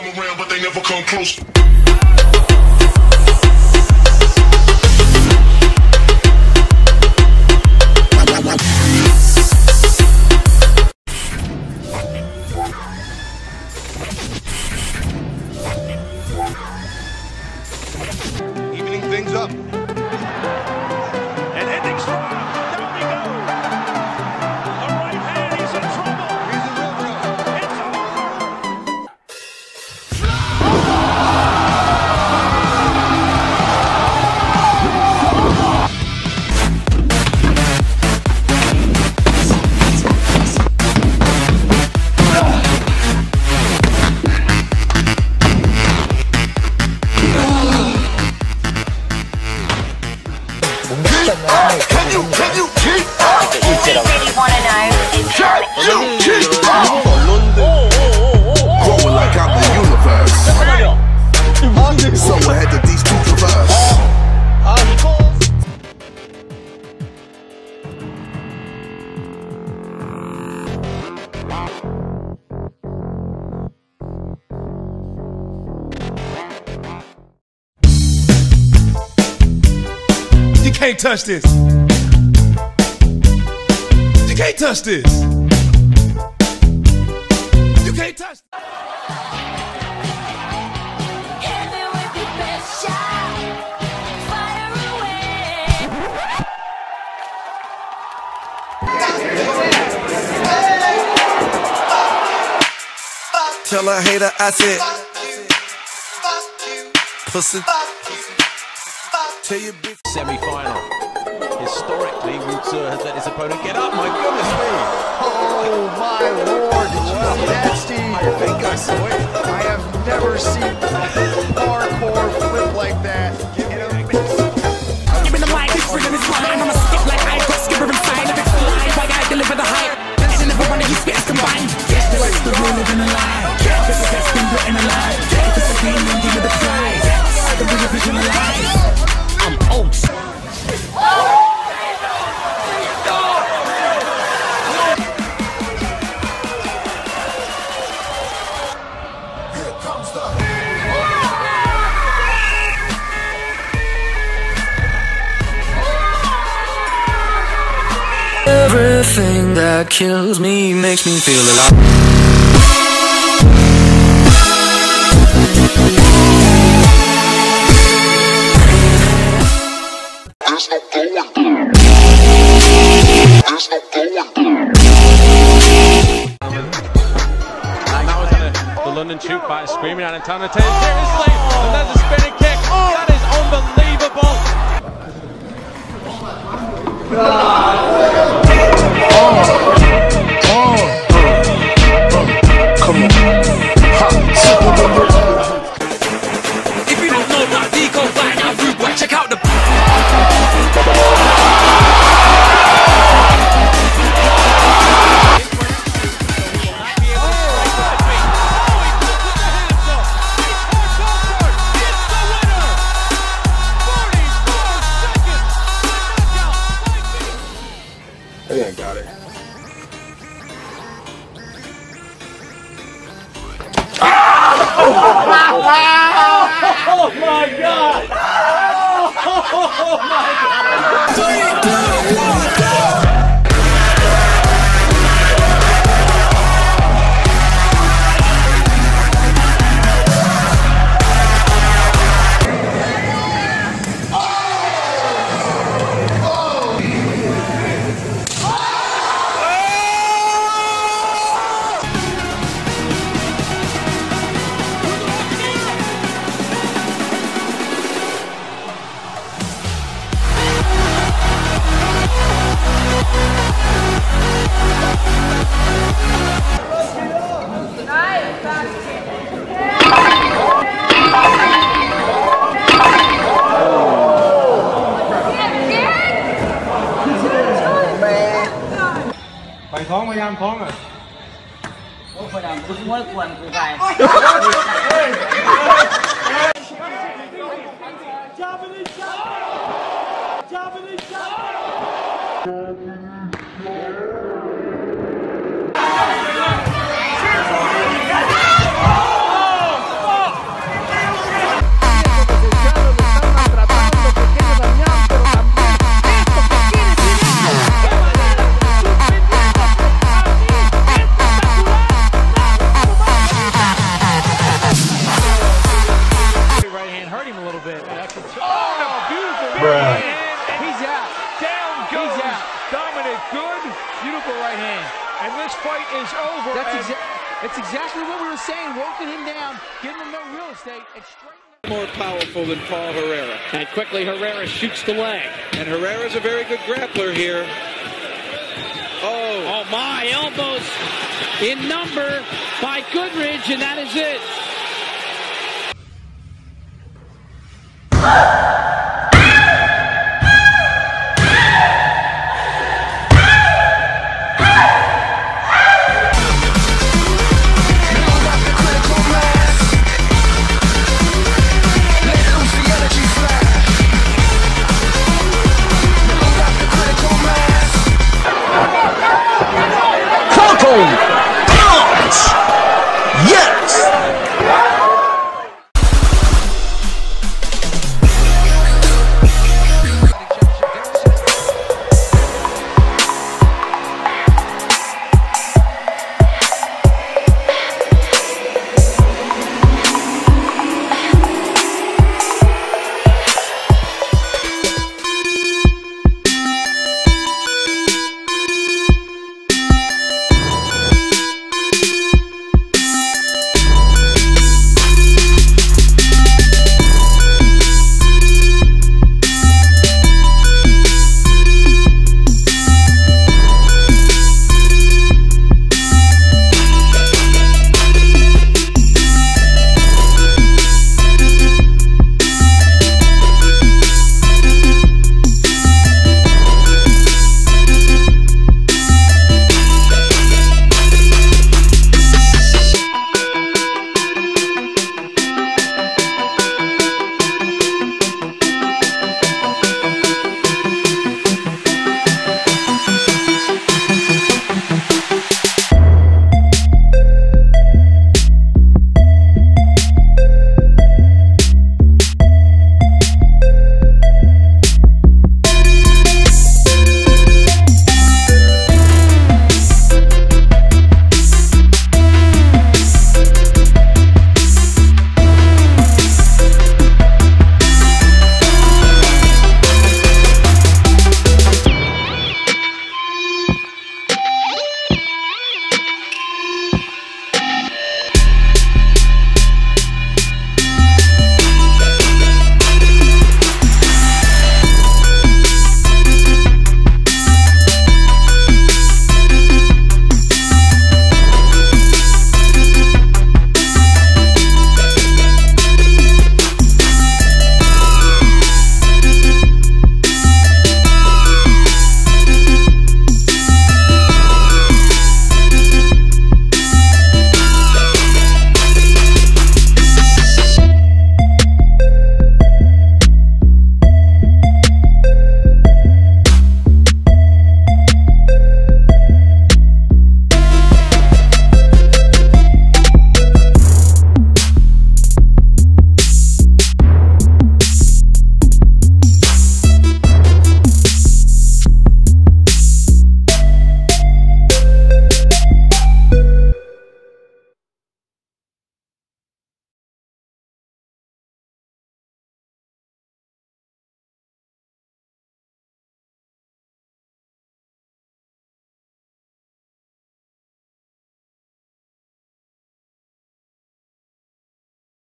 come around, but they never come close. Can you, can you keep up? really want to know Can you keep up? The universe. So ahead of can't touch this. You can't touch this. You can't touch. Tell a hater I said, pussy. Tell bitch. Semi-final. Historically, Wutzer has let his opponent get up. My goodness me! Oh my lord, did you see that, Steve? I think I saw it. Everything that kills me makes me feel alive. There's no going there. There's no going there. And that was the, the London shoot by screaming at Antana Taylor seriously. And there's a spinning kick. Oh, that is unbelievable. If oh my god! Oh my god! Three, two, one! ท้องพยายามท้องอะโอ้คนดำคุณม้วนกวนกูไปยจับจับไป exa- that's exactly what we were saying. Working him down, giving him no real estate, and straight. more powerful than Paul Herrera. And quickly Herrera shoots the leg. And Herrera's a very good grappler here. Oh. Oh my, elbows in number by Goodridge, and that is it.